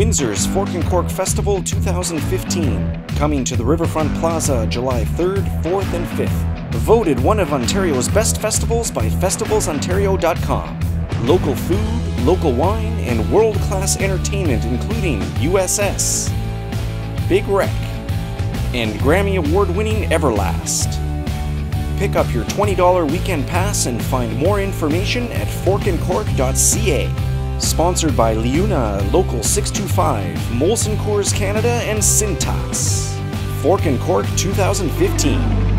Windsor's Fork and Cork Festival 2015, coming to the Riverfront Plaza July 3rd, 4th, and 5th. Voted one of Ontario's best festivals by festivalsontario.com. Local food, local wine, and world class entertainment, including USS, Big Wreck, and Grammy Award winning Everlast. Pick up your $20 weekend pass and find more information at forkandcork.ca. Sponsored by Liuna Local 625, Molson Coors Canada, and Cintas. Fork and Cork 2015.